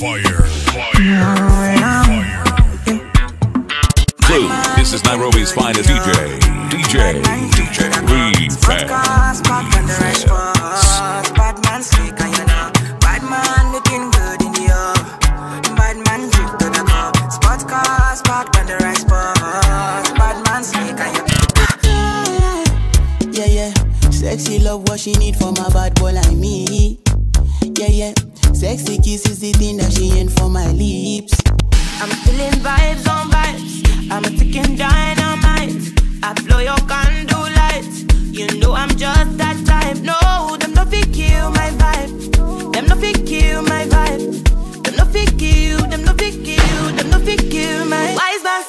Fire. Fire. Clue. This is Nairobi's finest DJ. DJ. DJ. Refab. Bad man and you know Bad looking good in the air Bad drip to the cup Spot cars parked on the right spot Bad man and you Yeah, yeah. Sexy love what she need for my bad boy like me. Yeah, yeah. Sexy kiss is the thing that she ain't for my lips. I'm feeling vibes on vibes. I'm a ticking dynamite. I blow your candle lights. You know I'm just that type. No, them no fit kill my vibe. Them no fit kill my vibe. Them no fit kill. Them no fit kill. Them no fit kill my wise man.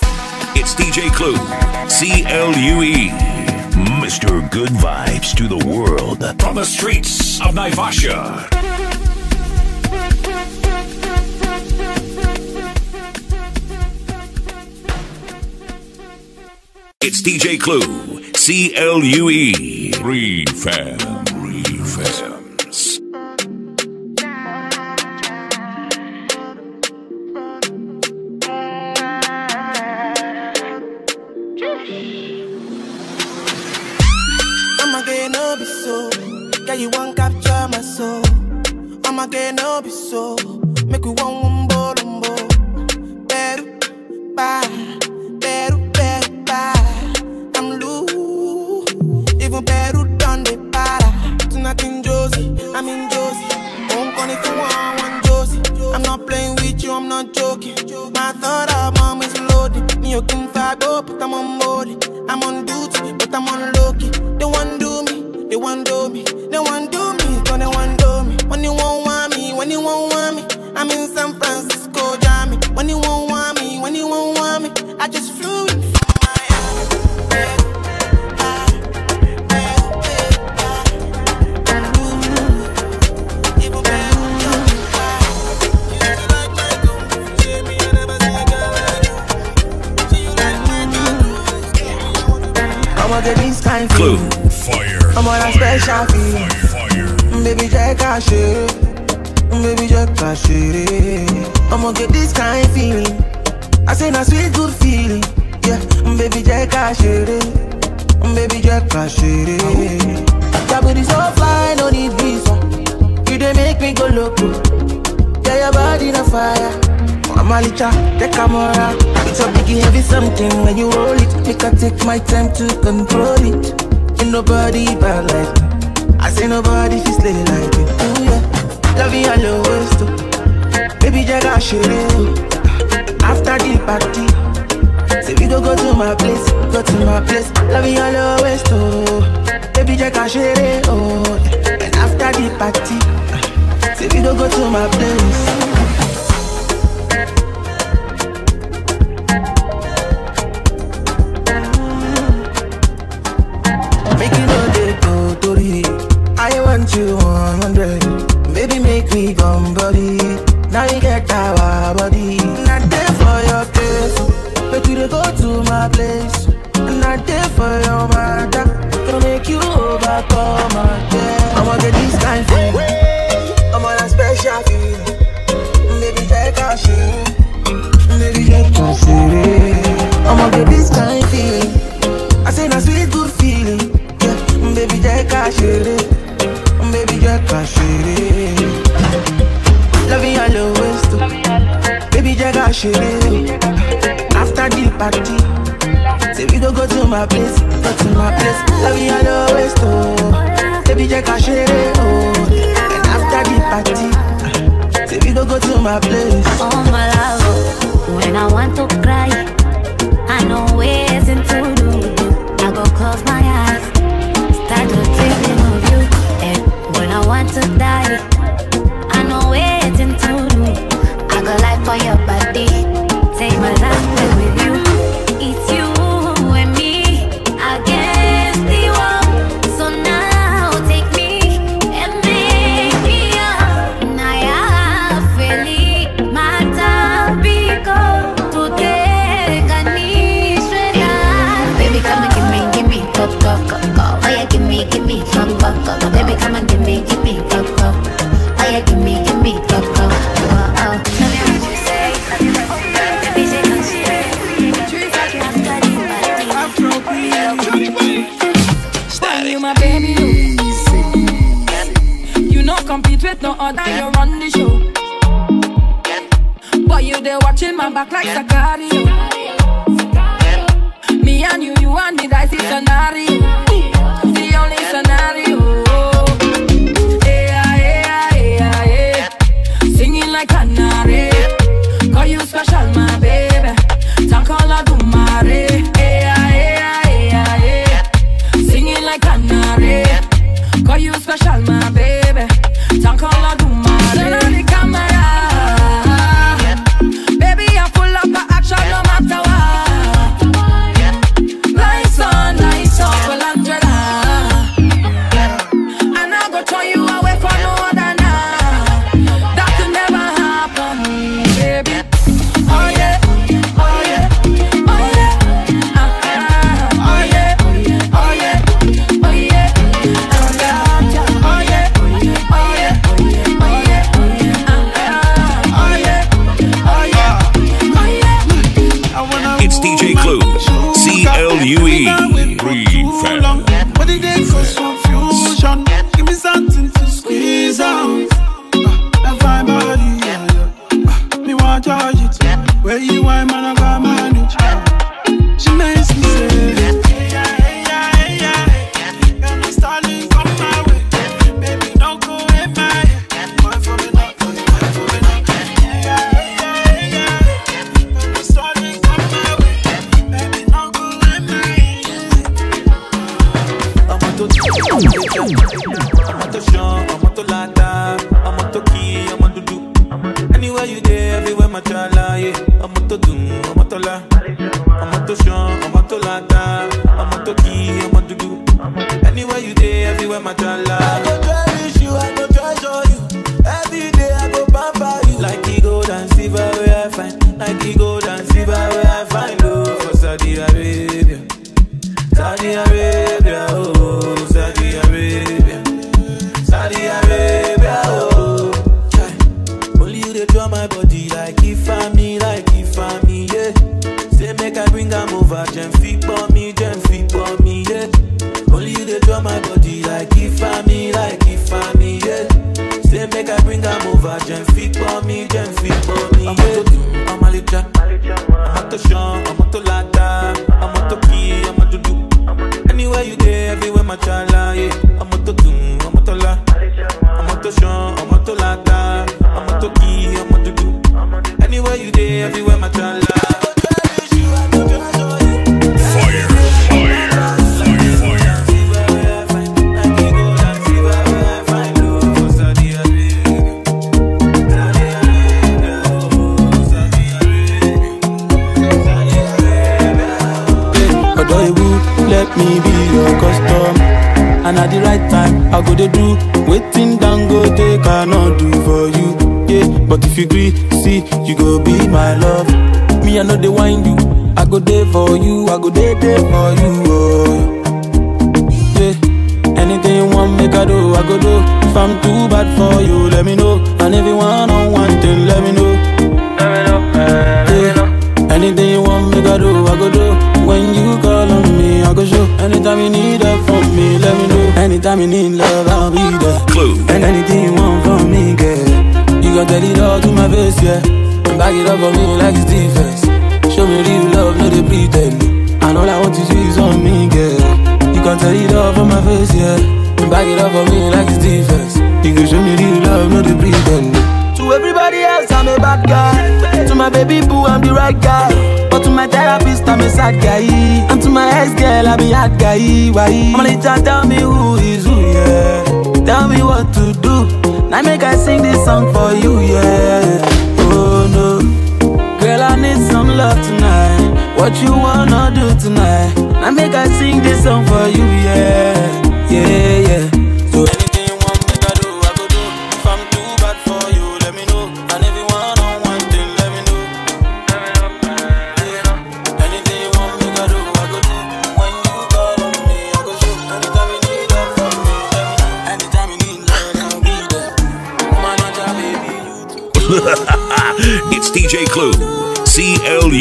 It's DJ Clue. C L U E. Mr. Good Vibes to the world. From the streets of Naivasha. It's DJ Clue. C L U E. Refam. Refams. I'ma get no be so. Yeah, you won't capture my soul. I'ma get no be so. My thought of mom is loaded. Me, you can go, oh, but I'm on board. I'm on duty, but I'm on low key. They want do me, they want do me, I'ma get this kind Clue. feeling. Fire. I'm on a special feeling. Fire. Baby, jẹ́ ká ṣeré. Baby, jẹ́ ká ṣeré. I'ma get this kind feeling. I say na sweet good feeling. Yeah, baby, jẹ́ ká ṣeré. Baby, jẹ́ ká ṣeré. Your booty so fly, no need visa. You dey make me go loco. Yeah, your body na fire. Amalicha, take camera. It's a biggie heavy something when you roll it. Make I take my time to control it. Ain't nobody bad like me. I say nobody fi slay like me. Ooh yeah, love you all always too. Baby jaga shere oh. After the party, say we go go to my place, go to my place. Love you all always too. Baby jaga shere oh. And after the party, say we go go to my place. Me come body. Now you get our body. Not there for your place. But you go to my place. Not there for your mother. Gonna make you overcome again. I'ma get this kind thing. I'm on a special feeling. Baby, take a shit. Baby, take a shit. I'ma get this kind feeling. I say na sweet good feeling. Yeah, baby, jẹ́ ká ṣeré. Baby, jẹ́ ká ṣeré. Ká. After the party, say we go go to my place, go to my place. Loving all always too. Baby, jẹ́ ká ṣeré. Oh, and after the party, say we go go to my place. Oh my love, when I want to cry, I know ways to do. I go close my eyes, start to dreaming of you. And when I want to die, no other, you run the show. But you watching my back like Sicario. Me and you, you and me, that's scenario. right guy. But to my therapist, I'm a sad guy. And to my ex girl, I be a guy. Why? Mama Lisa, tell me who is who, yeah. Tell me what to do. Now make I sing this song for you, yeah. Oh no, girl, I need some love tonight. What you wanna do tonight? Now make I sing this song for you, yeah, yeah, yeah.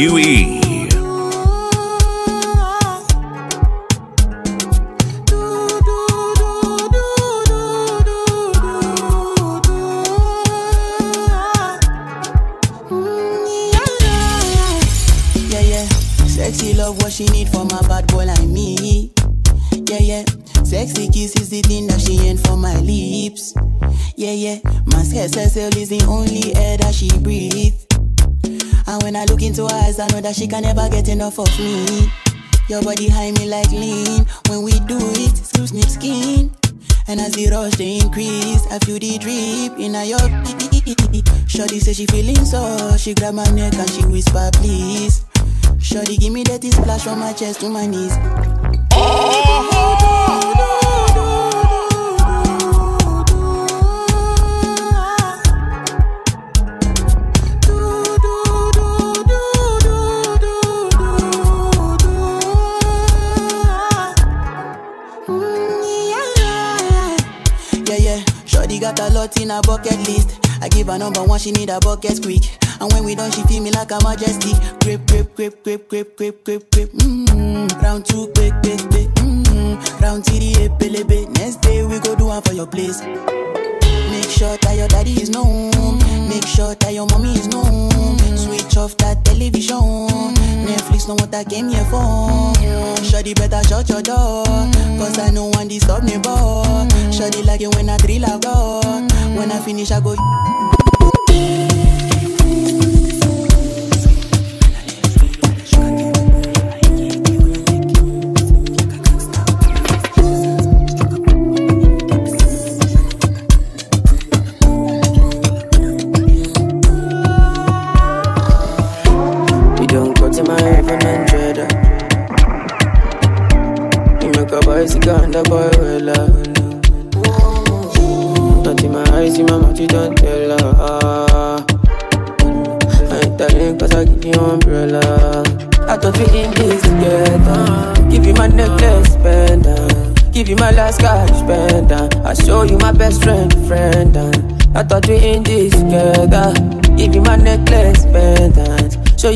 U.E. that she can never get enough of me. Your body high me like lean. When we do it, snip, snip skin. And as the rush they increase, I feel the drip in her your Shorty say she feeling so, she grab my neck and she whisper please. Shorty give me that splash from my chest to my knees. Yeah, a in her bucket list. I give her number one, she need a bucket quick. And when we done, she feel me like a majesty. Grip, grip, grip, grip, grip, grip, grip, grip. Mm-hmm. Round two, quick, quick, quick. Mm-hmm. Round three, epelebe. Next day we go do one for your place. Make sure that your daddy is known. Make sure that your mommy is known. Switch off that television. Netflix know what I came here for. Shawty better shut your door. Cause I know one disturb me, boy. Shawty like it when I drill a God. When I finish, I go.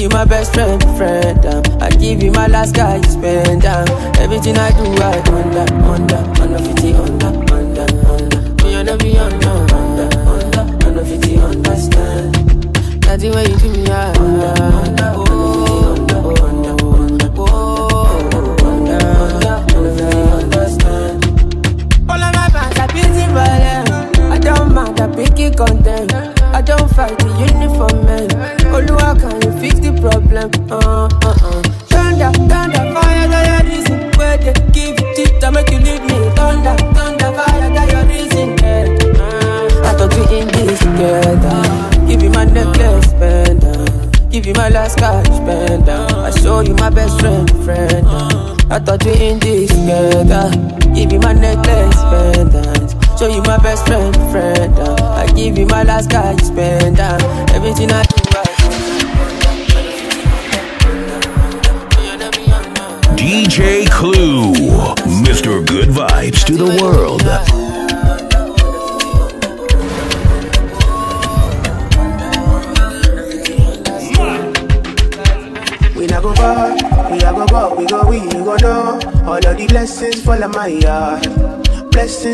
You my best friend, friend um, I give you my last guy, you spend um, Everything I do, I under, under, under 50, under, under, under. Under, under, under, under, under 50, understand. The way you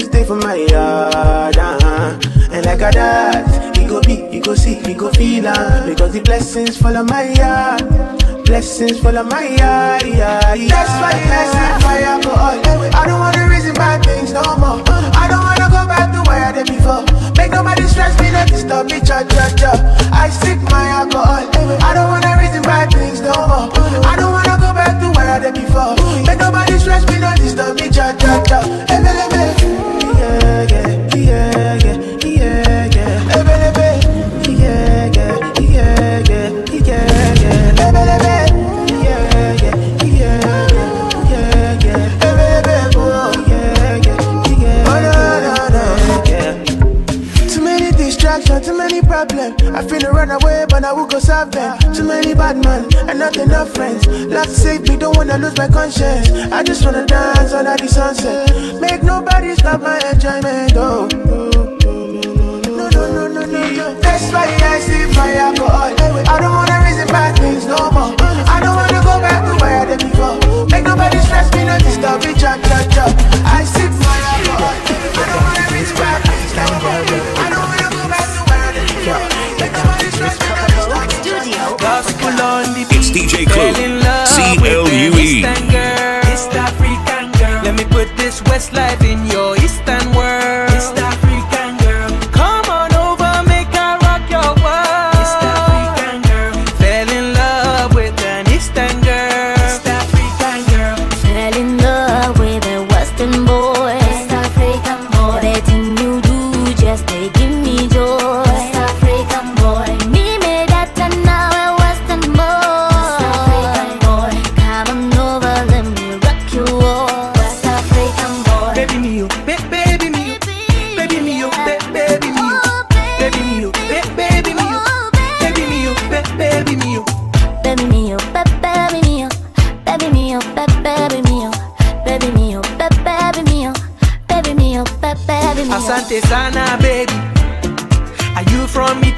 Blessings stay for my yard, uh-huh. And like a that, he go be, you go see, he go feel uh, Because the blessings fall on my yard. Blessings fall on my yard, yeah, yeah. That's why blessings for alcohol. I don't wanna reason bad things no more. I don't back to where I did before. Make nobody stress me, not disturb me, cha cha cha. I sip my alcohol. I don't wanna reason bad things no more. I don't wanna go back to where I did before. Make nobody stress me, not disturb me, cha cha cha. Ebe, ebe. Yeah, yeah, yeah, yeah, yeah, yeah. Ebe, ebe. Yeah, yeah, yeah, yeah, yeah, yeah. Many problems. I feel run away, but I will go solve them. Too many bad men and not enough friends. Lord save me, don't wanna lose my conscience. I just wanna dance under the sunset. Make nobody stop my enjoyment. Oh. No, no, no, no, no, no. That's why I sip my alcohol. I don't wanna reason bad things no more. I don't wanna go back to where I did before. Make nobody stress me, no disturb me, cha cha cha. I sip my alcohol. I don't wanna reason bad things no more. It's DJ Clue, C-L-U-E. East African girl. Let me put this West life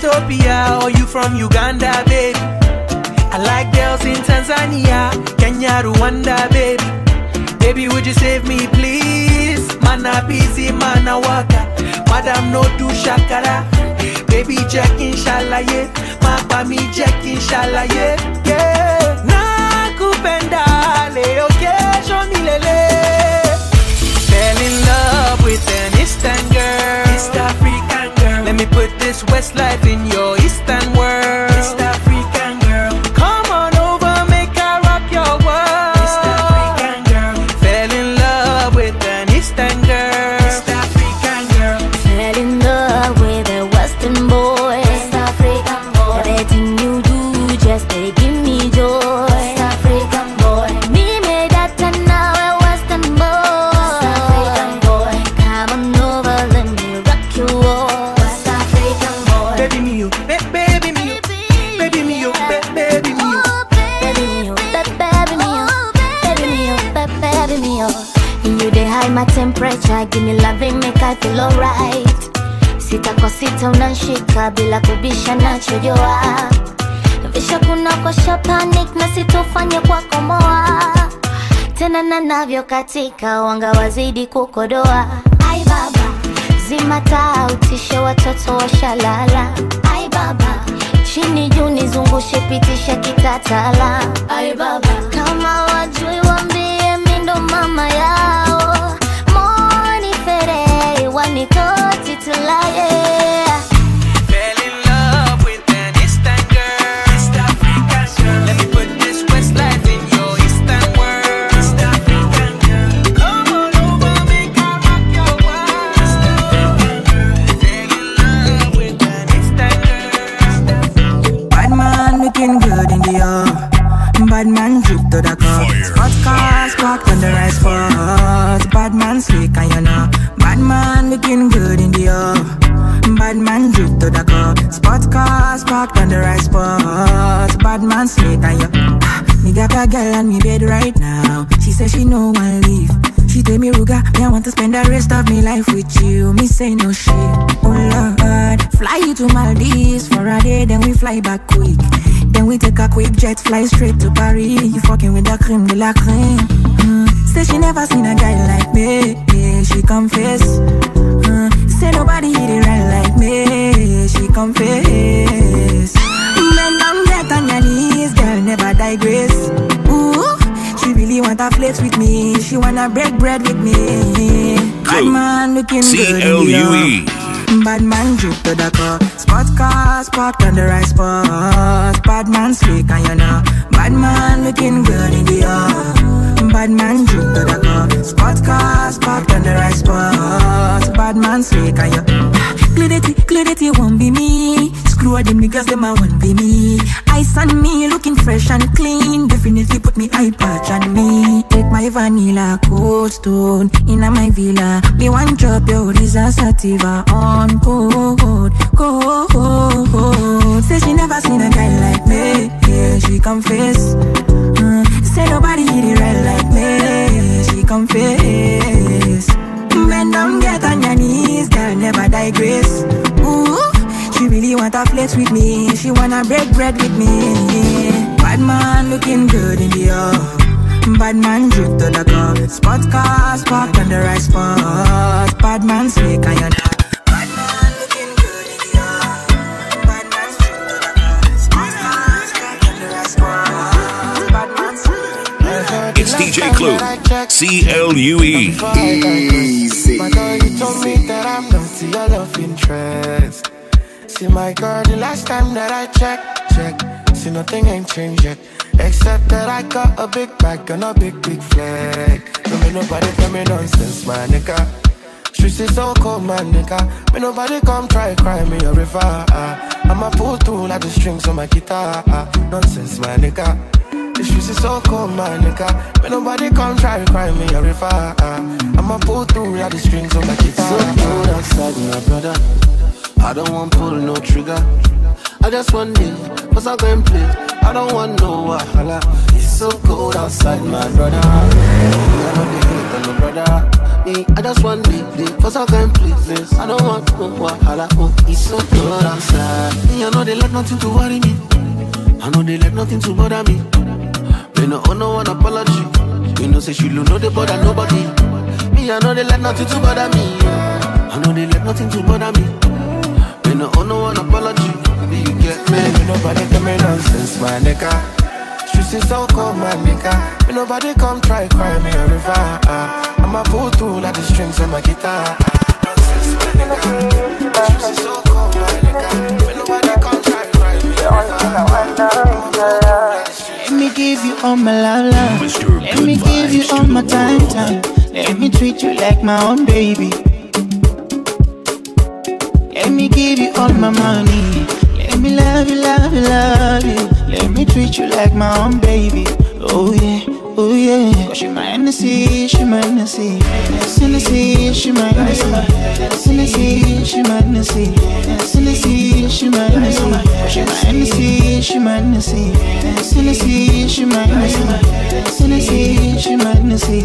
Ethiopia or you from Uganda, baby? I like girls in Tanzania, Kenya, Rwanda, baby. Baby, would you save me, please? Mana busy, mana waka. Madam, no do shakara. Baby, check inshallah, yeah. Mapa me check inshallah, yeah. Yeah. Nakupenda leo kesho milele. Fell in love with an me put this West life in your Eastern feel alright. Sita kwa sita unanshika bila kubisha nachojoa. Visha kuna kosha panic na sitofanye kwa komoa. Tena na navyo katika wanga wazidi kukodoa. Ai baba, zima taa utishe watoto washalala. Ai baba, chini juu nizungushe pitisha kitatala. Ai baba, kama wajui wambie mindo mama yao. Fere wanikoti parked on the right spot. Bad man slick and you. Ah, Me got a girl on me bed right now. She says she no one leave. She tell me Ruger, me I want to spend the rest of me life with you. Me say no shit. Oh Lord, fly you to Maldives for a day, then we fly back quick. Then we take a quick jet, fly straight to Paris. You fucking with the cream de la creme. Mm. Say she never seen a guy like me. She confess. Mm. Say nobody hit it right like me. She confess. Men don't get on your knees, girl, never digress. Ooh, she wanna flex with me. She wanna break bread with me. Bad man looking good in the C-L-U-E. air. Bad man drip to the car. Spot cars parked on the right spot. Bad man slick and you know. Bad man looking good in the air. Bad man drip to the car. Spot cars parked on the right spot. Bad man slick and you. Clarity, clarity won't be me. Screw them niggas, them I won't be me. Ice on me, looking fresh and clean. Definitely put me eye patch on me. Take my vanilla cold stone in my villa. Me one drop your Risa sativa on cold, cold. Say she never seen a guy like me. Yeah, she confess. Mm, say nobody hit it right like me. She confess. Bend down, get on your knees, never digress. Ooh, she really wanna flex with me. She wanna break bread with me. Bad man looking good in the air. Bad man drip to the cup. Spot cars parked on the right spot. Bad man slick and you know. J clue. C L U E. Easy. My girl, you told me that I'm not your love interest. See, my girl, the last time that I checked, check, see, nothing ain't changed yet. Except that I got a big bag and a big, big flag. Don't make nobody tell me nonsense, my nigga. Streets is so cold, my nigga. Me nobody come try cry me a river. I'ma pull through like the strings on my guitar. ah. Nonsense, my nigga. The streets is so cold, my nigga. When nobody come try to cry me a river. ah. I'ma pull through all the strings on my guitar. So cold outside, my brother. I don't want pull no trigger. I just want it, cause I can play. I don't want no wahala. It's so cold outside, my brother. Me, I know the hate on my brother. Me, I just want it, cause I can play. This. I don't want no wahala. Oh, it's so cold outside. Me, I know they let nothing to worry me. I know they let nothing to bother me. Me oh no owe no one apology. Me no say she don't no they bother nobody. Me I know they let nothing to bother me. I know they let nothing to bother me. Me oh no owe no one apology. Do you get me? Me nobody tell me nonsense, my nigga. Streets is so cold, my nigga. Me nobody come try cry me a river. I'ma pull through like the strings on my guitar. Nonsense, my nigga. Streets is so cold, my nigga. Me nobody come try Let me give you all my love, love. Let me give you all my time, time. Let me treat you like my own baby. Let me give you all my money. Let me love you, love you, love you. Let me treat you like my own baby. Oh yeah, oh yeah. Cause she my Hennessy, she my Hennessy. Hennessy, she my Hennessy. Hennessy, she my Hennessy. Hennessy, she my Hennessy. She my Hennessy, she my Hennessy. Hennessy, she my Hennessy. Hennessy, she my Hennessy.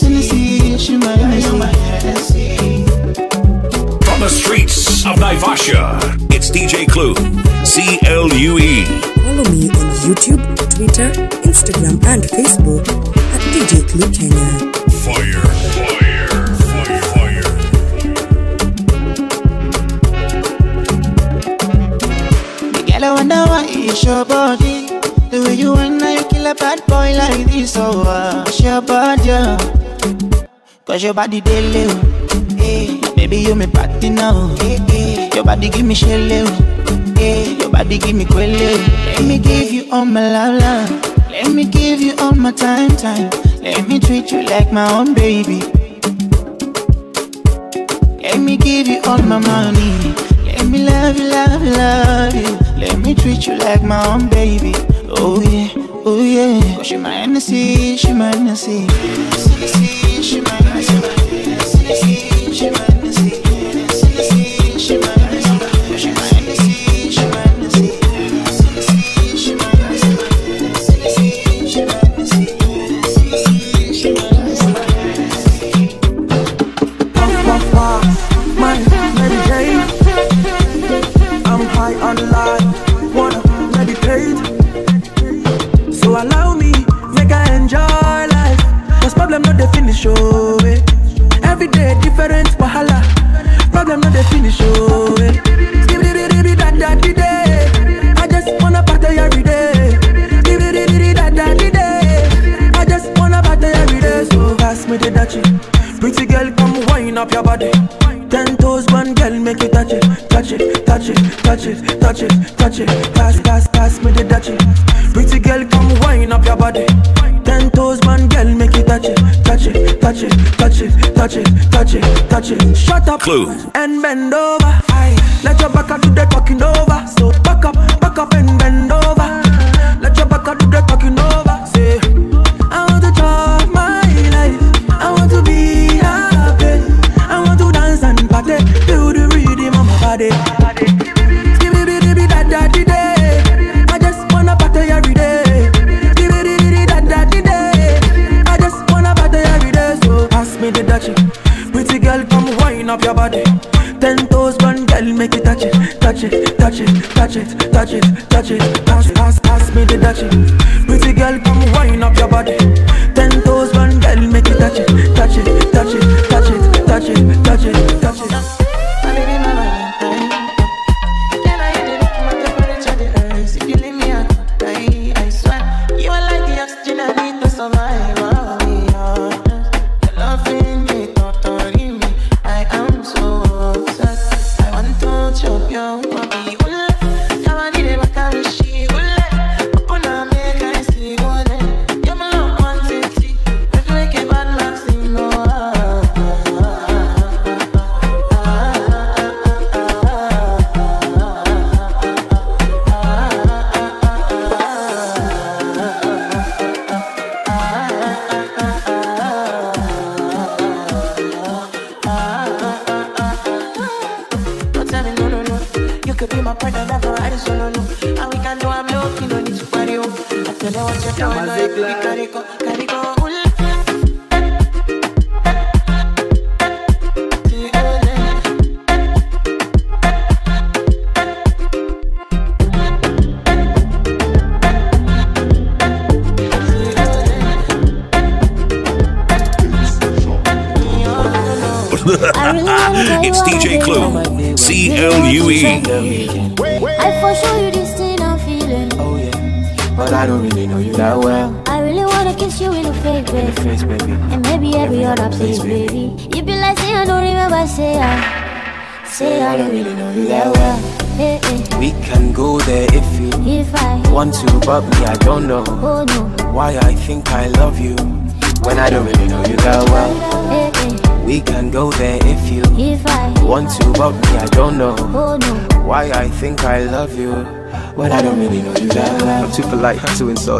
Hennessy, she my Hennessy. From the streets of Naivasha, it's DJ Clue. C L U E. Follow me on YouTube, Twitter, Instagram, and Facebook at DJ Clue Kenya. Fire, fire, fire, fire. Girl, I wonder why it's your body. The way you and I kill a bad boy like this, oh, uh, it's your body, yeah. Cause your body daily, oh. hey, baby, you me party now, hey, hey. Your body give me shell, oh. Hey, your body give me quelle. Let me give you all my love, love. Let me give you all my time, time. Let me treat you like my own baby. Let me give you all my money. Let me love you, love you, love you. Let me treat you like my own baby. Oh yeah, oh yeah. Cause she my Hennessy, she my Hennessy. She my Hennessy. Hennessy, up Clue. and bend over. Aye. Let your back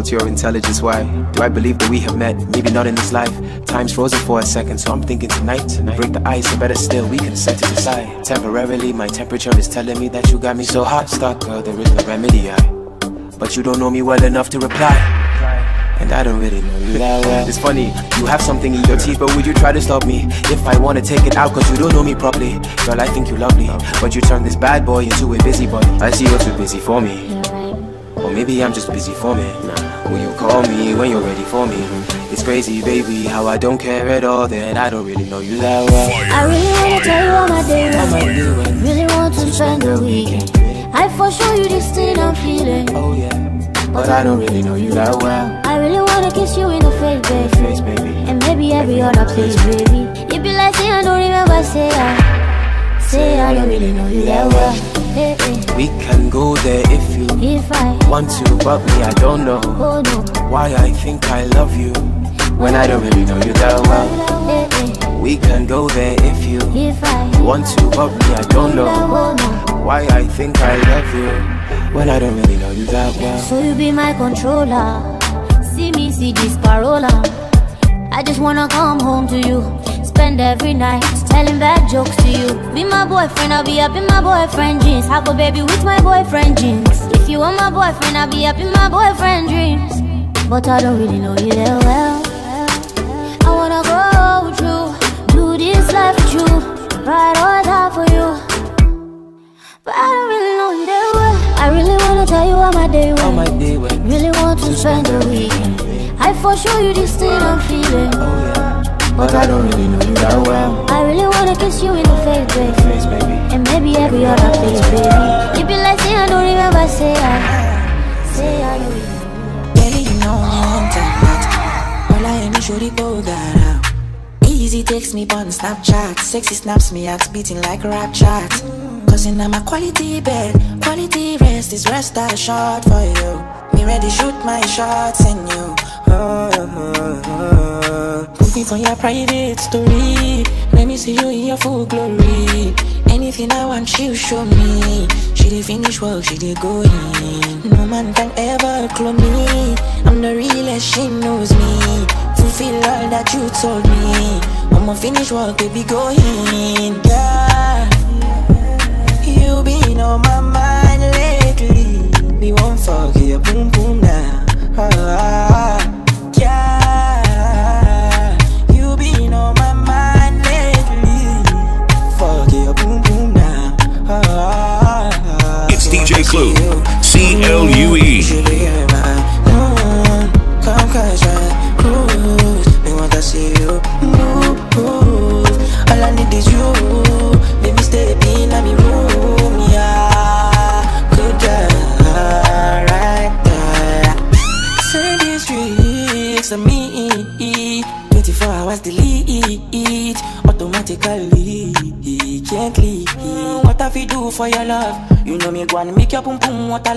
insult your intelligence. Why do I believe that we have met? Maybe not in this life. Time's frozen for a second, so I'm thinking tonight. Break the ice, or better still, we can set it aside. Temporarily, my temperature is telling me that you got me so hot. Stuck, girl, there is no remedy. I, but you don't know me well enough to reply. And I don't really know you that well. It's funny, you have something in your teeth, but would you try to stop me? If I wanna take it out, cause you don't know me properly. Girl, I think you lovely, but you turn this bad boy into a busybody. I see you're too busy for me. Or maybe I'm just busy for me. Will you call me when you're ready for me? It's crazy, baby, how I don't care at all. That I don't really know you that well. I really wanna tell you all my day right. Really want to spend the weekend. I for sure you this thing I'm feeling. Oh yeah, but I don't really know you that well. I really wanna kiss you in the face, baby. Face, baby. And maybe every other place, baby. You be like, say I don't remember, say I. Say I don't really know you that well. We can go there if you If I want to, but me, I don't know oh no, why I think I love you when I don't really know you that well. We can go there if you If I want to, but me, I don't know oh no, why I think I love you when I don't really know you that well. so you be my controller. See me, see this parola. I just wanna come home to you. Spend every night telling bad jokes to you. Be my boyfriend, I'll be up in my boyfriend jeans. Have a baby with my boyfriend jeans. If you want my boyfriend, I'll be up in my boyfriend dreams. But I don't really know you that well. I wanna go with you, do this life with you, ride or die for you. But I don't really know you that well. I really wanna tell you how my day went. my day when Really want to spend the weekend. I for sure you this thing I'm feeling. oh yeah, but I don't really know you that well. I really wanna kiss you in the face, baby. Face, baby. And maybe every other place, baby. You be like, say I don't remember, say I. Say I don't remember. Baby, you know me one time that All I am is shorty go gara Easy takes me on Snapchat Sexy snaps me out beating like a rap chat Cause in my quality bed Quality rest is rest I shot for you Me ready shoot my shots and you. Put me for your private story. Let me see you in your full glory. Anything I want you show me. She did finish work, she did go in. No man can ever clone me. I'm the realest, she knows me. Fulfill all that you told me. I'ma finish work, baby, go in. Yeah. You been on my mind lately. Me won't forget, boom, boom, now. Ah, Yeah Clue. C L U E.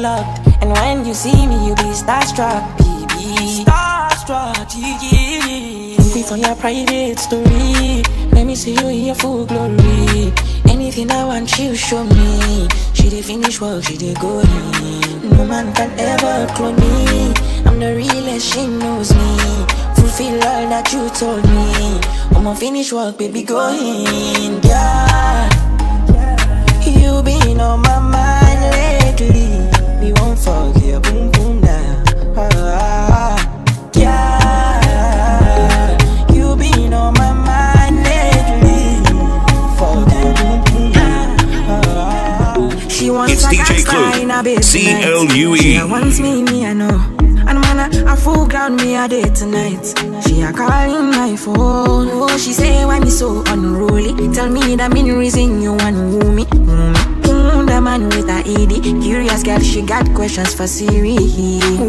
And when you see me you be starstruck baby. Starstruck yeah. Me for your private story. Let me see you in your full glory. Anything I want you show me. She did finish work, she did go in. No man can ever clone me. I'm the realest, she knows me. Fulfill all that you told me. I'ma finish work, baby, go in. Yeah. You been on my mind your boom boom now. Ah. Yeah, ah, it's DJ Clue. C L U E. She wants me, me I know. And man, I, I full ground me a day tonight. She a calling my phone. Oh, she say so unruly. Tell me reason you want woo me. Mm man with a ED Curious girl, she got questions for Siri.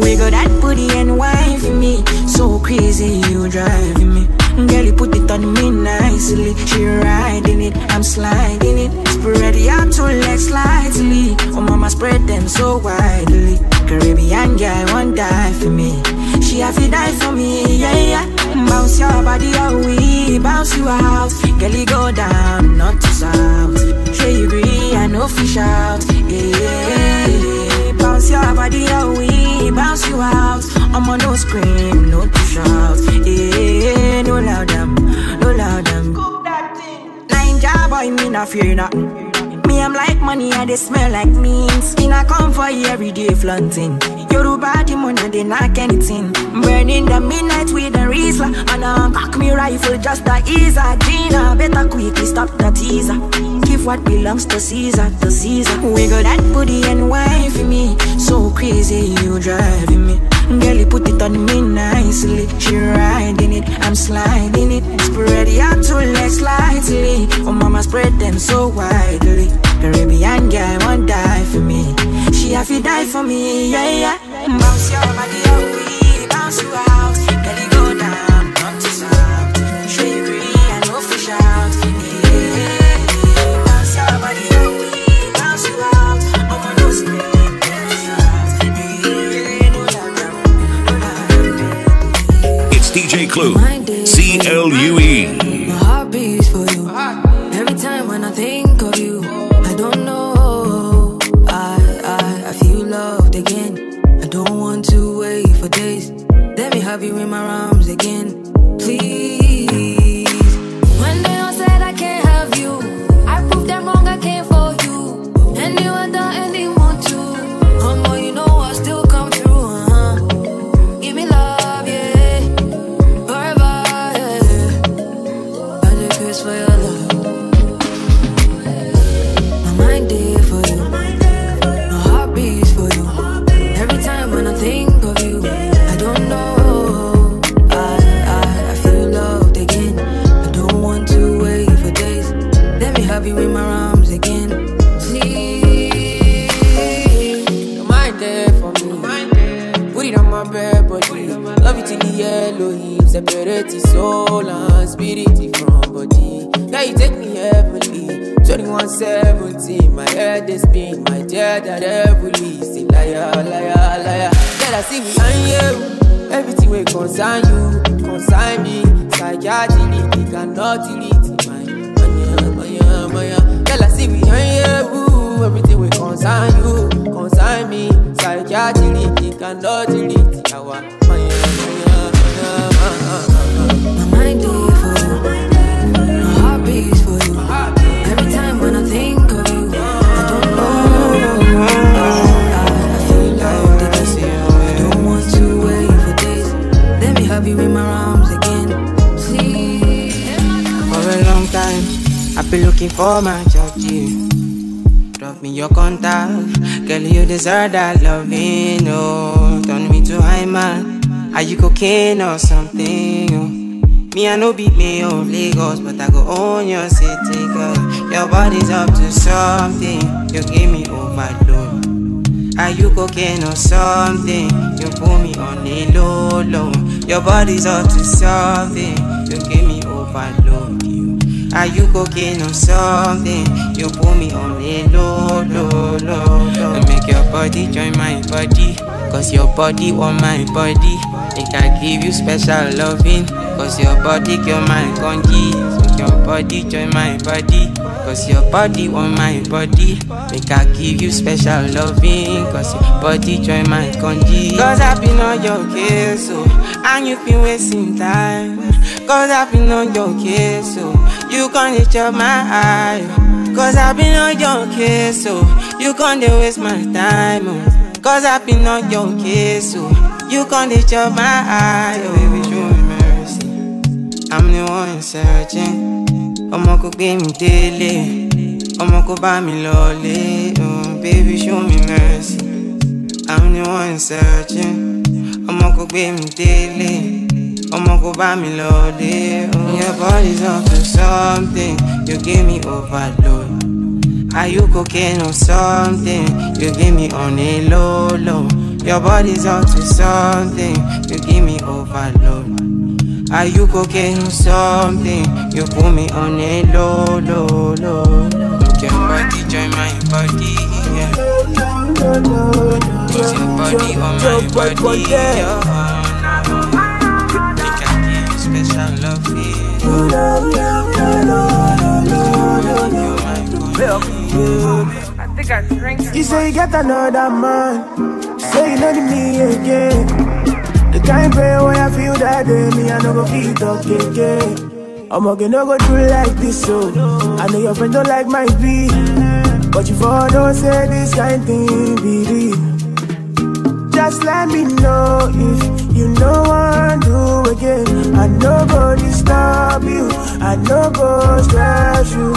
We got that booty and for me. So crazy, you driving me. Girl, you put it on me nicely. She riding it, I'm sliding it. Spread your two legs slightly Oh mama, spread them so widely. Caribbean girl, won't die for me. She have to die for me, yeah, yeah. Bounce your body, we Bounce you out. Girl, you go down, not to south. Sure you agree, I know fish out yeah. Bounce your body, oh we Bounce you out I'm on no scream, no to shout yeah. No loud them, no loud them Ninja boy, me not fear nothing me, I'm like money and they smell like means. In a come for you every day flaunting. Yoruba the money they knock anything. Burning the midnight with the Riesler. And I cock me rifle just the easer. Gina, better quickly stop the teaser. Give what belongs to Caesar, to Caesar. Got that booty and wine for me. So crazy, you driving me. Girl, you put it on me nicely. She riding it, I'm sliding it. Spread your two legs lightly. Oh, mama, spread them so widely. Caribbean girl won't die for me. She have to die for me, yeah, yeah. Bounce your body out, I've looking for my Georgie. Drop me your contact, girl. You deserve that loving. Oh, turn me to high man. Are you cocaine or something? Oh. Me, I know beat me of Lagos, but I go own your city, girl. Your body's up to something. You give me overload. Are you cocaine or something? You put me on a low low. Your body's up to something. You give me overload. Are you cocaine or something? You put me on a low low low low. And make your body join my body. Cause your body want my body. Make I give you special loving. Cause your body kill my congee. Make your body join my body. Cause your body want my body. Make I give you special loving. Cause your body join my congee. Cause I've been on your case, so and you've been wasting time. Cause I've been on your case, so you can't chop my eye. Cause I've been on your case, so you can't waste my time. Oh. Cause I've been on your case, so you can't chop my eye. Oh, baby, show me mercy. I'm the one searching. Ọmọ kò gbé mi délé, ọmọ kò bá mi lọlé. Oh, baby, show me mercy. I'm the one searching. Ọmọ kò gbé mi délé. Ọmọ kò bá mi lọlé. Oh, Your body's up to something. You give me overload. Are you cocaine or something? You give me on a low low. Your body's up to something. You give me overload. Are you cocaine or something? You put me on a low low low. Look your body, join my body, yeah. Your body on my body, yeah. I think I You say you got another man. Say you know me again. The kind pain when I feel that day, me I no go feel talk again. I'm gonna no go do like this, so I know your friend don't like my beat, but you for don't say this kind thing be. Just let me know if you know what do again. I no disturb you, I no go stress you.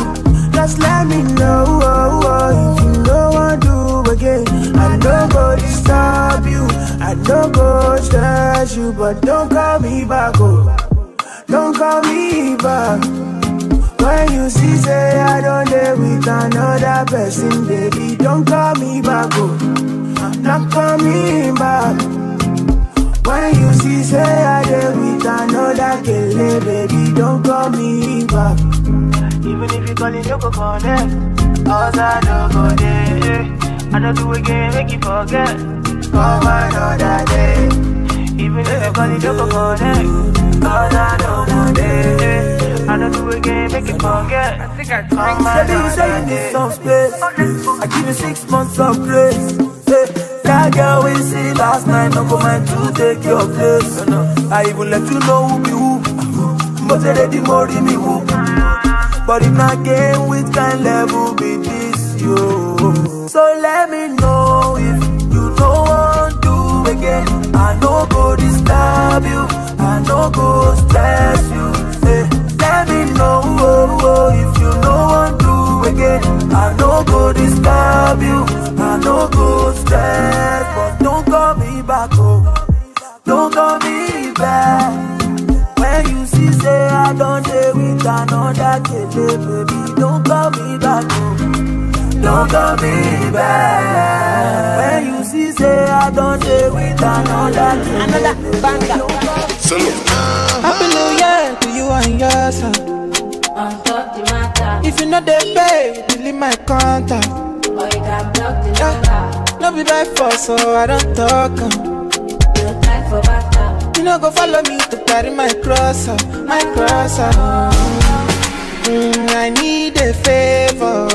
Just let me know oh, oh, if you know what do again. I no go disturb you, I no go stress you, but don't call me back, oh. Don't call me back. When you see say I don't dare with another person, baby, don't call me back, oh. Not coming back. When you see say I dare with another kele, baby, don't call me back. Even if you call it, no go connect. Cause I don't go there. I don't do again, make you forget. Come another day. Even if you call it, no go connect. Cause I don't go there. I don't do again, make you forget. I think I drank Baby, you say you need some space. I give you six months of grace. Hey, that girl we see last night, no go mind to take your place. I even let you know who be who. But they ready more me who. But in a game with kind level be this yo. So let me know if you don't want to again. I no go disturb you. I no go stress you. Hey, let me know oh, oh, if again. I no go disturb you. I no go stress, but don't call me back, oh. Don't call me back. When you see say I don't stay with another kid, baby, don't call me back, oh. Don't call me back. When you see say I don't stay with another kid, another banger. Happy New Year to you and yours. If you know the pay, delete my contact. Yeah. No be by force, so I don't talk. Um. You know go follow me to carry my cross, uh, my cross. Uh. Mm, I need a favor.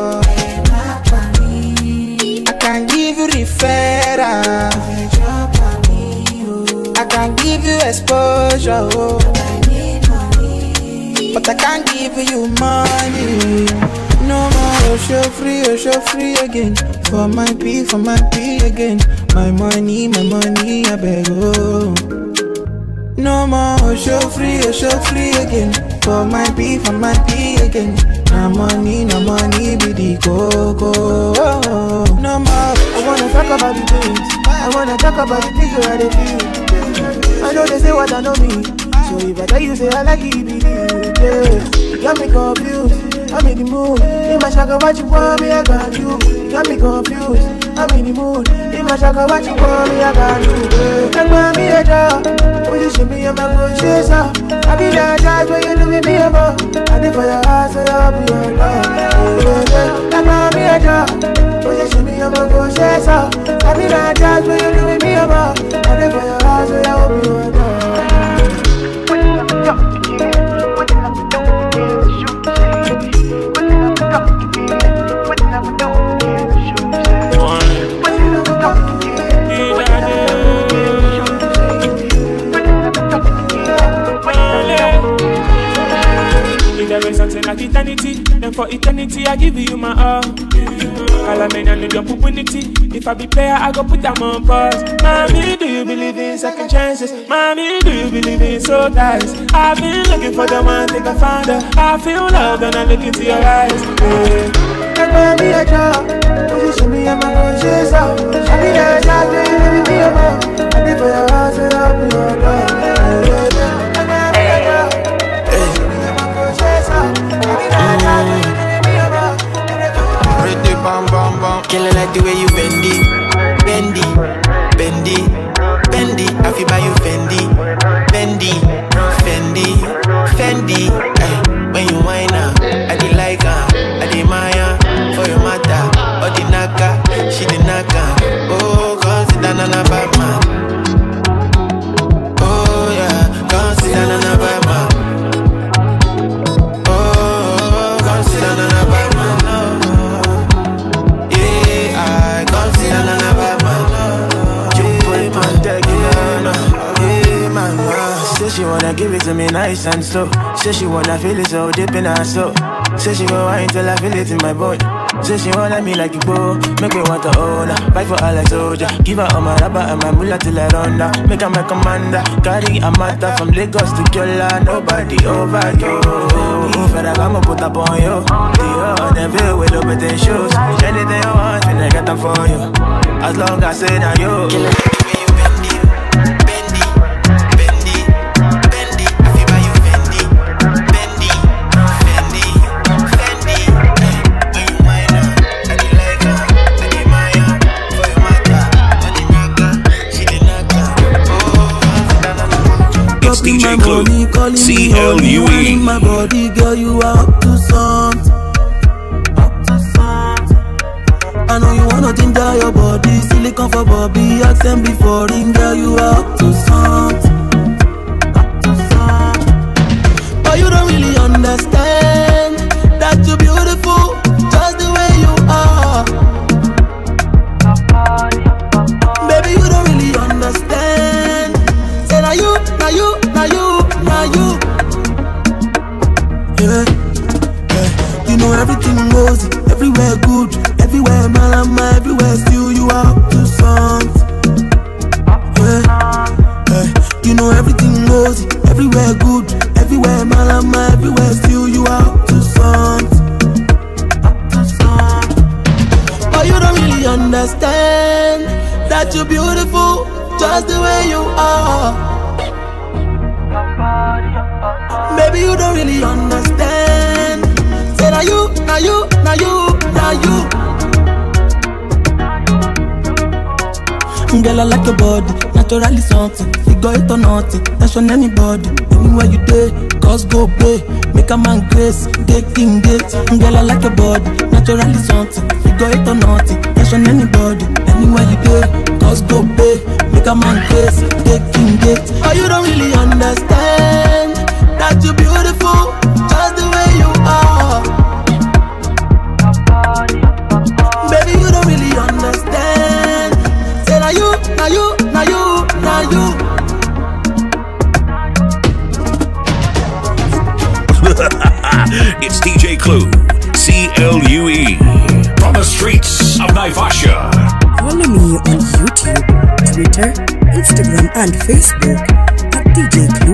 I can give you referral. I can give you exposure. Oh. But I can't give you money. No more show free, oh show free again. For my P, for my P again. My money, my money, I beg oh. No more show free, oh show free again. For my P, for my P again. No money, no money, be the go No more. I wanna talk about the things. I wanna talk about the things where they feel. I know they say what I know me. So if I tell you say I like it, believe it. Yeah. You got me confused. I'm in the mood. In my shaka, what you want me, I got you. You got me confused. I'm in the mood. In my shaka, what you want me, I got you. Yeah. Take my me a job. Position me, I'm a good chaser. I be that judge when you do me, me a ball. I did for your heart, so I'll be your love. Yeah, yeah. Take my me a job. Position me, I'm a good chaser. I be that judge when you do me, me a ball. I did for your heart, so I'll be your love. Something like eternity, then for eternity I give you my all. Call a man and need your opportunity. If I be player, I go put them on pause. Mommy, do you believe in second chances? Mommy, do you believe in so ties? I've been looking for the one thing I found her. I feel love when I look into your eyes. Yeah. Like mommy, I draw. Would you show me how my a conscious of? I be that child, baby, be a mom. I need for your house and I'll be your. Pretty bam bam bam. Kill it like the way you bend it, bend it, bend it, bend it. I feel buy you Fendi, Fendi, Fendi, Fendi. Slow. Say she wanna feel it so deep in her soul. Say she go wine till I feel it in my body. Say she wanna me like you go, make me want to own her. Fight for all I like soldier. Give her all my rubber and my mullah till I run down. Make her my commander. Carry a matter from Lagos to Kyola. Nobody over you. If I'ma put up on you. The feel with up with the shoes. Anything you want, and I got them for you. As long as I say that you. DJ Clue. C L U E. my body, girl, you are up to something. I know you wanna ginger your body, silicon for Bobby, ask them before ring, girl, you are up to something. Cause go play. Make a man grace, get king gate. Girl, I like your body, naturally something. go it or nothing, tension anybody. Anywhere you day, cause go play. Make a man grace, get king gate. Oh, you don't really understand that you're beautiful, it's DJ Clue. C L U E. From the streets of Naivasha. Follow me on YouTube, Twitter, Instagram, and Facebook at DJ Clue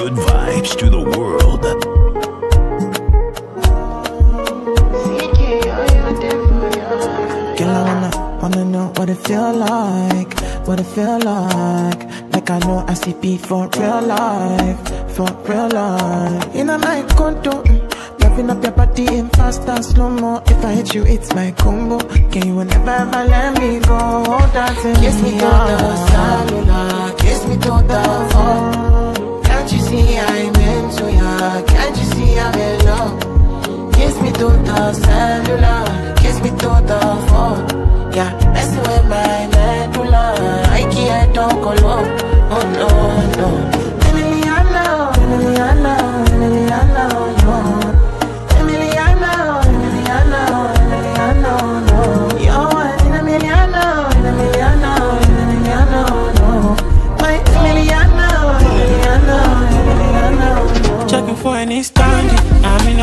Good Vibes to the world. Girl, I wanna, wanna know what it feel like, what it feel like. Like I know I see beat for real life, for real life. In a my condo, mm, loving up your body in fast and slow mo. If I hit you, it's my combo. Can you never ever let me go? Dancing Kiss me to the cellular, kiss me to the phone. Can't you see I'm into ya? Can't you see I'm in love? Kiss me through the cellular, kiss me through the phone. Yeah, mess with my medulla. I can't talk alone. Oh no, no. Enemy, I love, enemy, I love.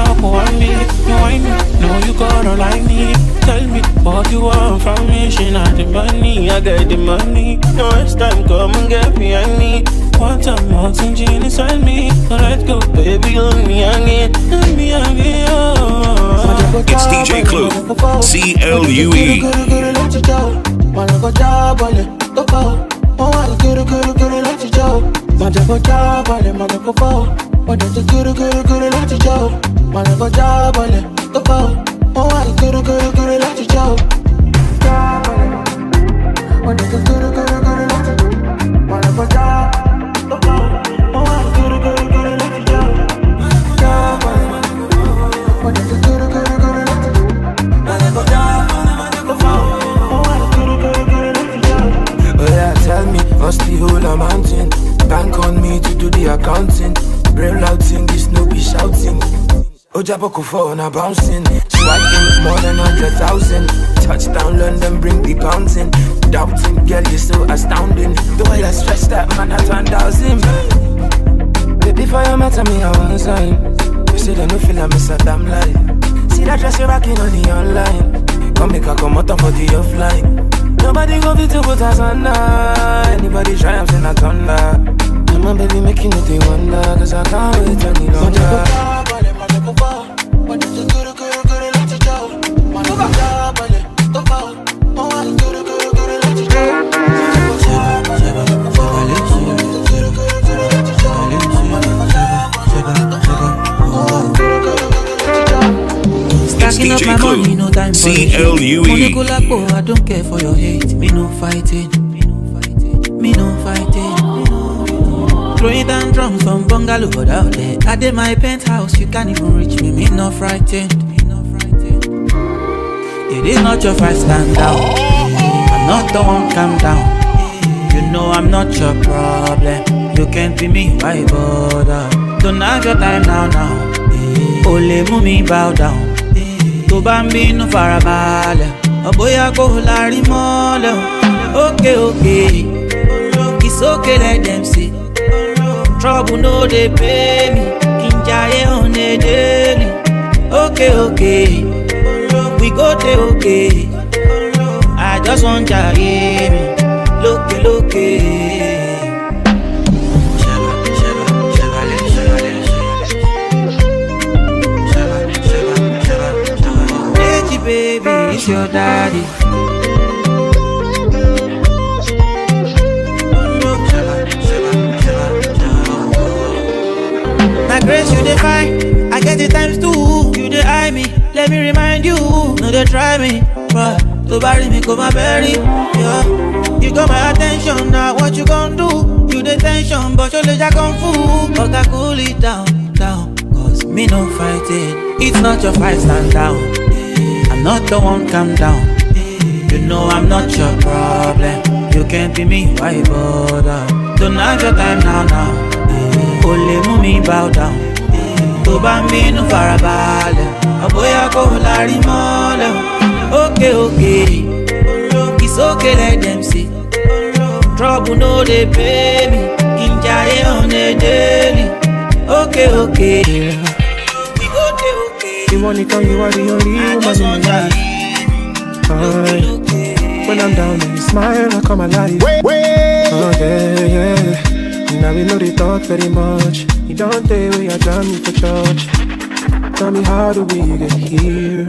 up on me, wine me. No, you gotta like me. Tell me what you want from me. She not the money, I got the money. No, it's time, come and get behind me. One time, mountain gin inside me. let go, baby, on me again, on me again. Oh. It's DJ Clue, C L U E. Majago jabale, majago fall job on it, go go. Oh, I guru guru guru let you go. Job on it. Wanna go guru guru guru let you go. Wanna go job, go go. Oh, I guru guru guru let you go. Job on it. Wanna go guru guru guru let you go. Wanna go job, go go. Oh, I guru guru guru let go. Oh yeah, tell me, what's the whole amounting? Bank on me to do the accounting. Brain routing, this no be shouting. Ojaboko phone a bouncing. Swiping more than hundred thousand. Touchdown London, bring the pounds in. Doubting, girl, you're so astounding. The way I stretch that man, I turn thousand. Baby, for your matter, me, I want sign. You say that no feel I miss a damn lie. See that dress you're rocking on the online. Come make a come out for the offline. Nobody go to put us under. Anybody try, I'm saying I thunder. Come on, baby, make you know they wonder. Cause I can't wait any longer. It's Stacking up DJ my Clue, money, no time for C it. L U Money go like, oh, I don't care for your hate. Me no fighting. Down from bungalow but out there. I did my penthouse, you can't even reach me. Me no frightened. It is not your fight, stand down. I'm not the one, calm down. You know I'm not your problem. You can't be me, why bother? Don't have your time now, now. Only mú bow down. Tó bá ń bínú farabalẹ̀, ọ̀bóyá kò lárí. Ókè ókè, it's okay let them say. Trouble no dey pay me, n on a daily. Ókè ókè, we go dey okay. I just wan jayé mi, lókè lókè. Baby, it's your daddy. Grace, you define. I get it times two. You dey eye me. Let me remind you. No, they try me. But to bury me, come my berry. Yeah. You got my attention. Now, what you gonna do? You the tension, but your legs are kung fu. But I cool it down, down. Cause me no fighting. It's not your fight, stand down. I'm not the one, calm down. You know I'm not your problem. You can't be me, why bother? Don't have your time now, now. Only mú mi bow down. Tó bá ń bínú farabalẹ̀, ọ̀bóyá kò lárí mọ́lẹ̀. Ókè ókè, it's okay let them say. Trouble no dey pay me, kí n jayé on a daily. Ókè ókè. You want it, you are the only woman in my When I'm down and you smile, I come alive. Wait, wait. Oh yeah, yeah. Now we know they talk very much. You don't say we are done for church. Tell me how do we get here?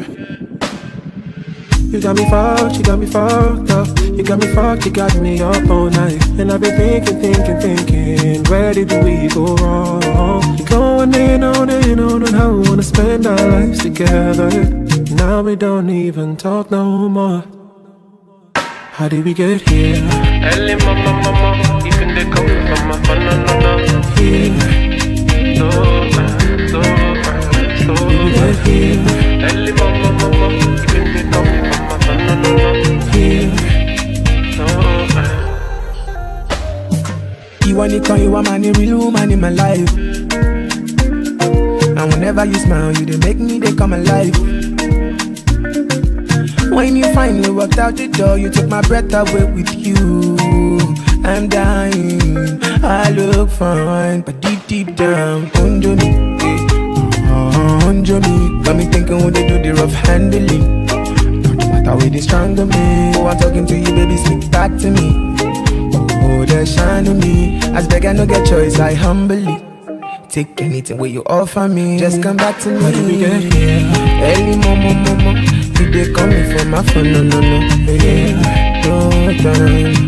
You got me fucked, you got me fucked up. You got me fucked, you got me up all night. And I've been thinking, thinking, thinking, where did we go wrong? You going in on and on and how we wanna spend our lives together. Now we don't even talk no more. How did we get here? Early mama mama, they come from my. Here, So, so, so. Early mama mama, come from my. Here. So, You want it, cause you man, the real woman in my life. And whenever you smile, you they make me they come alive. When you finally walked out the door, you took my breath away with you. I'm dying. I look fine, but deep, deep down, under me, uh-huh, under me, got me thinking when they do the rough handling. No matter is strong to me. Oh, I'm talking to you, baby, speak back to me. Oh, oh they shine to me. As beg, I no get choice, I humbly. Take anything where you offer me. Just come back to me. Yeah. Early momo momo. Did they call me for my phone? No, no, no. Yeah. Slow down,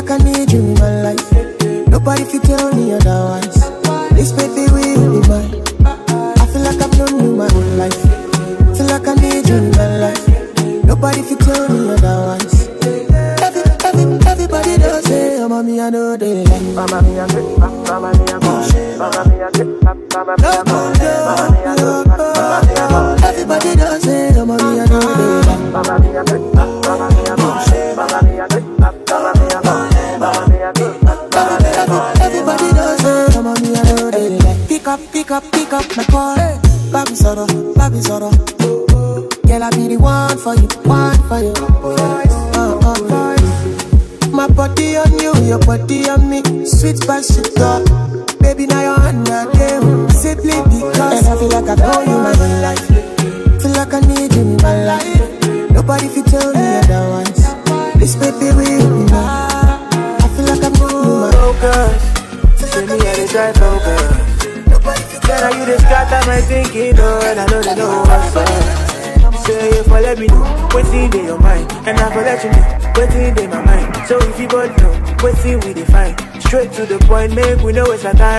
Like I need you in my life. Nobody fit tell me otherwise. This baby we know it's a time.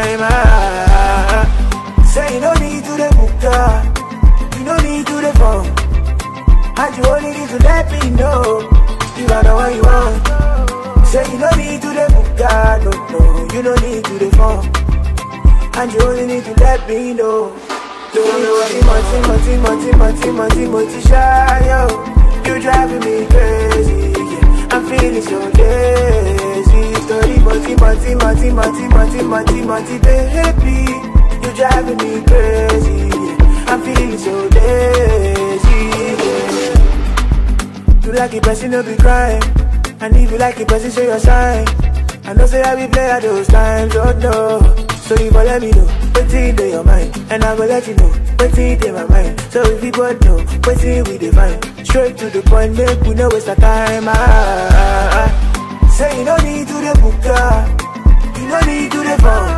At those times, oh no. So you go let me know what's in your mind? And I go let you know what's in my mind? So if you both know what's in we define Straight to the point, make we know waste our time ah, ah, ah. Say you don't need to the book You don't need to the phone.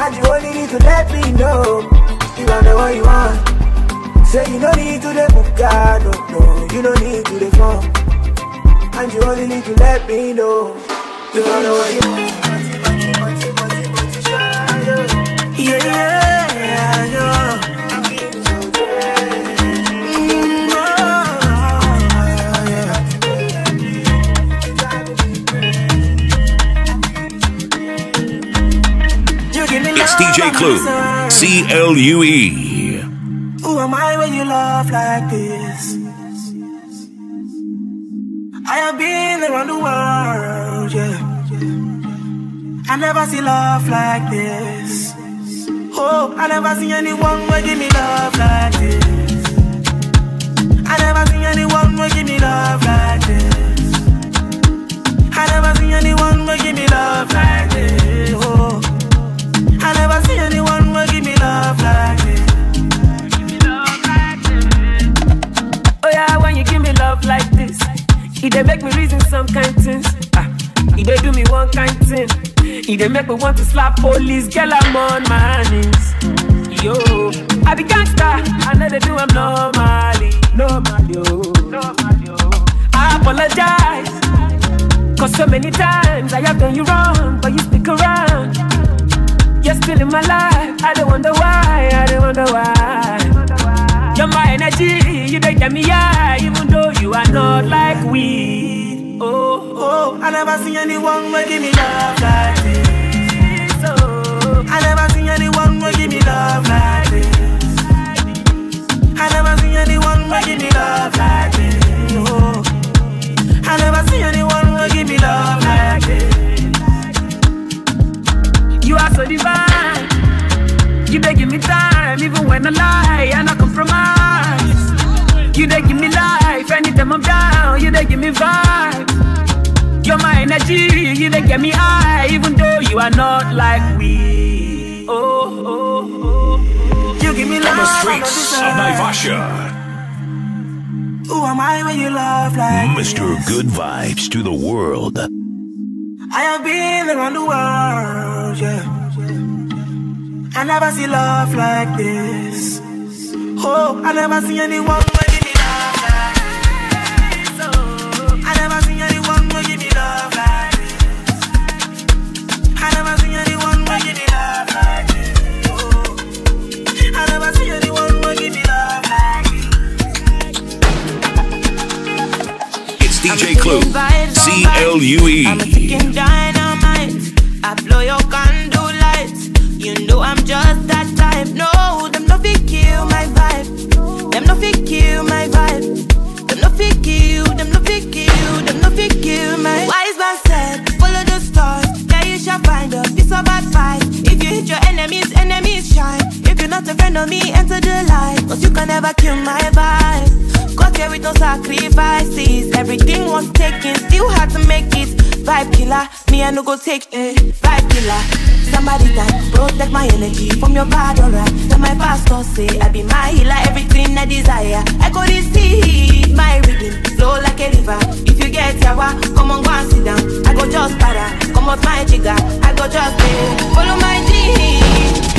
And you only need to let me know. You are the one you want Say you don't need to the book no, no. You don't need to the phone. And you only need to let me know You are the one you yeah, yeah. Mm, oh, yeah. You give me It's DJ Clue. C L U E. Who am I when you love like this? Around the world, yeah. I never see love like this. Oh, I never see anyone who give me love like this. I never see anyone who give me love like this. I never see anyone who give me love like this. Oh, I never see anyone who give me love like this. Oh yeah, when you give me love like this, it dey make me reason some kind things. Ah, it dey do me one kind thing. It dey make me want to slap police. Girl, I'm on my knees. Yo, I be gangster. I know they do I'm normally, normally, yo, normally, yo. I apologize. Cause so many times I have done you wrong, but you stick around. You're still in my life. I don't wonder why. I don't wonder why. You're my energy. You take me high, even though you are not like we. Oh, oh, I never seen anyone who give me love like this. Oh, I never seen anyone give me love like this. I never seen anyone give me love like this. Oh, I never seen anyone give me love like this. You are so divine. You beg me time, even when I lie and I compromise life. Anytime I'm down, you they give me vibe. You're my energy, you they get me high, even though you are not like we. Oh, oh, oh. You give me From love. the streets of Naivasha. Who am I when you love like Mr. Good Vibes to the world. I have been around the world, yeah. I never see love like this. Oh, I never see anyone DJ Clue, C L U I'm E. ticking dynamite. I blow your lights. You know I'm just that type. No, them no fit kill my vibe. Them no fit kill my vibe. Them no fit kill. Them no fit kill. Them no fit kill my. Wise man said, follow the stars. You shall find a piece of advice. If you hit your enemies, enemies shine. You're not a friend of me, enter the light. Cause you can never kill my vibe. Got here with no sacrifices. Everything was taken, still had to make it. Vibe killer, me I no go take it. Vibe killer. Somebody that protect my energy from your bad aura. Then my pastor say I be my healer, everything I desire. I go to receive my rhythm, flow like a river. If you get yawa, come on go and sit down. I go just para, come out my jigger. I go just pay, follow my dream.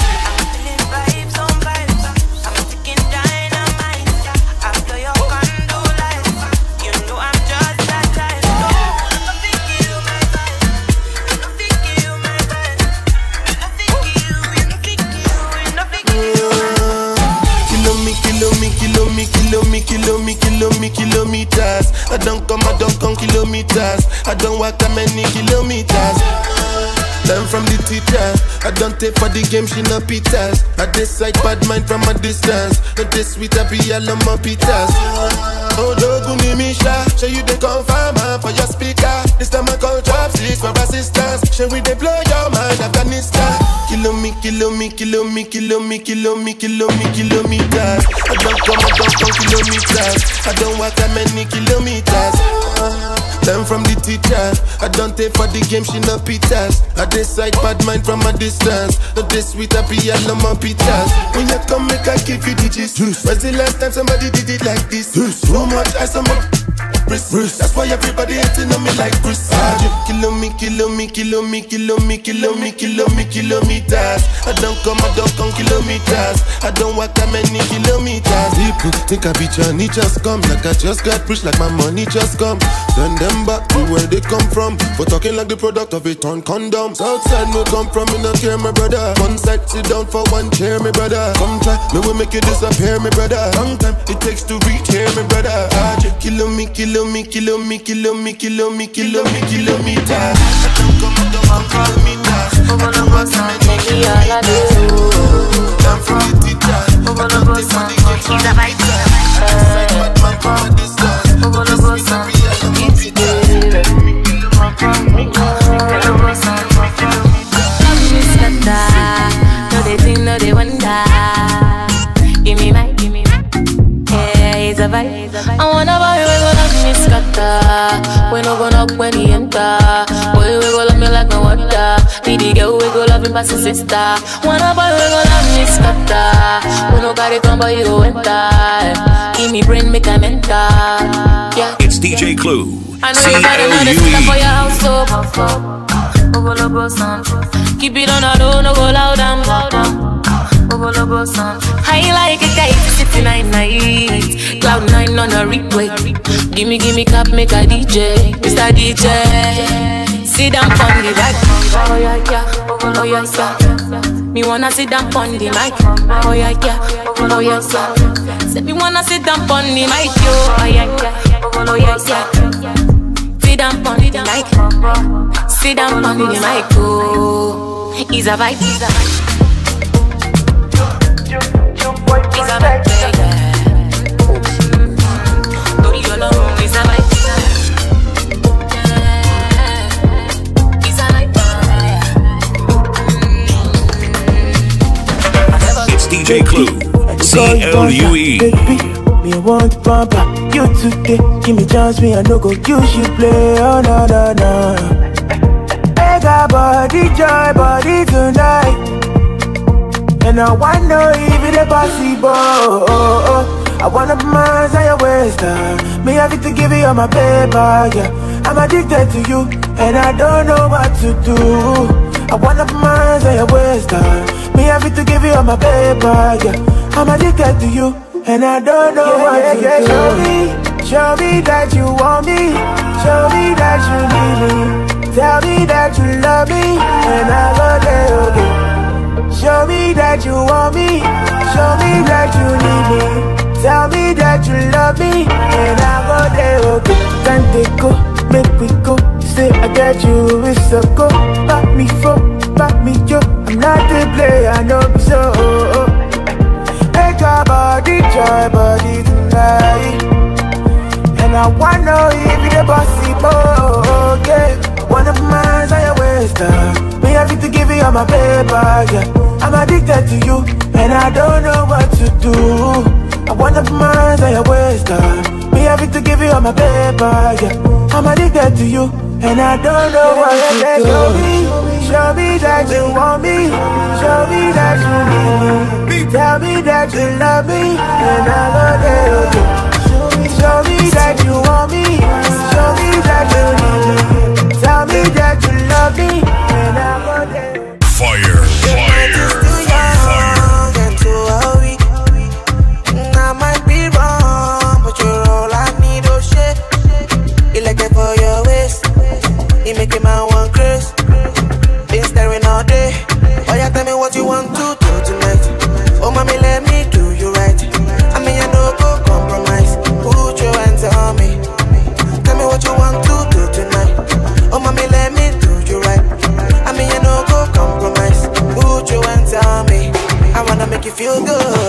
Kilo me, kilo me, kilo me, kilometers. I don't come, I don't come kilometers. I don't walk that many kilometers. Learn from the teacher. I don't take for the game, she no pitas. I decide bad mind from a distance. Not this sweet, I be all on my pitas. Oh, Doguni Misha, show you the confirm for your speaker. This time I call chopsticks for assistance. Show we they blow your mind, Afghanistan. Kilo me, kilo me, kilo me, kilo me, kilo me, kilo me, kilometers. I don't come, I don't come kilometers. I don't walk that many kilometers. Learn from the teacher. I don't take for the game, she no pitas. I decide bad mind from a distance. Not this sweet, I be all on my pitas. When you come, make I give you the gist. When's the last time somebody did it like this? Too much ice on my wrist. That's why everybody hating on me like Chris. Kilo me, kilo me, kilo me, kilo me, kilo me, kilo me, kilometers. I don't come, I don't come kilometers. I don't walk that many kilometers. People think I be Johnny just come. Like I just got rich, like my money just come. Send them back to where they come from. For talking like the product of a torn condom. Southside no come from, me no care, my brother. One side sit down for one chair, my brother. Come try, me will make you disappear, my brother. Long time it takes to reach here, my brother. Ah, kilo me, kilo me, kilo me, kilo me, kilo me, kilo me, kilometers. I don't come, I don't come kilometers. I don't want so many kilometers. I'm from the teacher. I don't take for the game, she's a fighter. Side bad man from a distance. Just me, sorry, I am a No, they think, no, they wonder. Give me my, give me my. Yeah, it's a vibe. I wanna scatter. We no knock when he enter. Boy, we go love me like no water. Need the girl, we go love him past his sister. Wanna buy we go love me scatter. We no carry come, but you go enter. Give me brain, make I mental. Yeah. It's DJ Clue, I know you got another sister for your house, so Ogo logo sound. Keep it on a low, no go loud and loud and. Ogo logo. High like a kite, sitting nine night. Cloud nine on a replay. Gimme, gimme cap, make a DJ. Mr. DJ. Sit down on the mic. Oh yeah, yeah. Oh yeah, yeah. Me wanna sit down on the mic. Oh yeah, yeah. Oh yeah, yeah. Say me wanna sit down on the mic, yo. Oh yeah, yeah. Oh yeah, yeah. Sit down on the mic. Sit down on the mic, oh. It's a vibe, it's a vibe. DJ Clue, C L U E. Baby, me Me, I want pamper. You today, give me chance, me, I no go use you play. Oh, no, no, no. I got body, joy, body tonight. And I wanna if it possible. I wanna be on your. Uh. Me have to give you all my paper, yeah. I'm addicted to you, and I don't know what to do. I wanna be on your. Uh. Me have to give you all my paper, yeah. I'm addicted to you, and I don't know Yeah, what yeah, to yeah, do. show me, show me that you want me. Show me that you need me. Tell me that you love me, and I go there, okay. Show me that you want me. Show me that you need me. Tell me that you love me, and I go there, okay. They go, make we go. Say I got you, it's a go. Back me for, back me yo. I'm not the player, I know me so. Make your body, joy, body tonight. And I wanna know if it's possible, okay. One of mine's on your waist, uh. Me have to give you all my paper, yeah. I'm addicted to you, and I don't know what to do. I wanna be mine on your waist, uh. Me have to give you all my paper, yeah. I'm addicted to you, and I don't know what to do. Show me, show me that you want me. Show me that you need me. Tell me that you love me, and I love you. Show me that you want me. Show me that you need me. That you love me, and I go there. Fire, fire, like it for your waist. You make it my one craze. Feel good.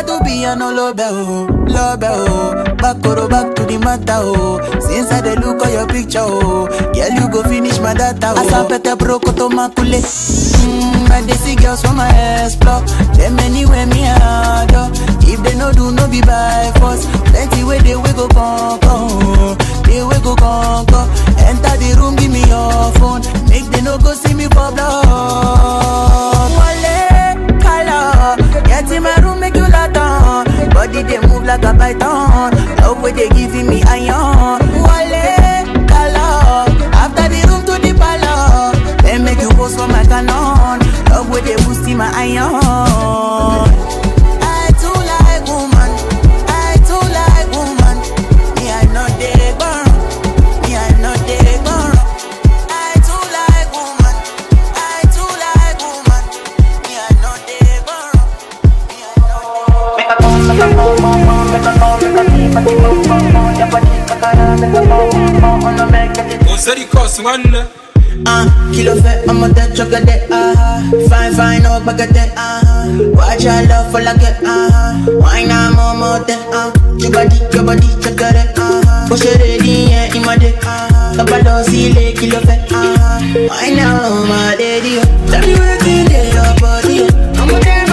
Adubi no Olobe, oh, Lobe, oh, Back or back to the matter, oh. Since I look at your picture, oh, girl, you go finish my data, oh. Asapete broko to makule. Mmm, I see girls from my ass block. Them anywhere me adore. If they no do, no be by force. Plenty way they we go conquer, they we go conquer. Enter the room, give me your phone. Make they no go see me for blood. body they move like a python. Love where they giving me iron. Wale, color. After the room to the palace, They make you post for my canon. Love where they boosting my iron. Ozari kos wanne Ah, kilo fe amada choka de ah Fine fine no bagate ah Watch your love for like ah Why not more more ah. Your body, your body choka de ah Push it ready yeah in my dick ah uh, Kabalo si le kilo fe ah Why not more daddy oh Tell me what you your body oh. I'm a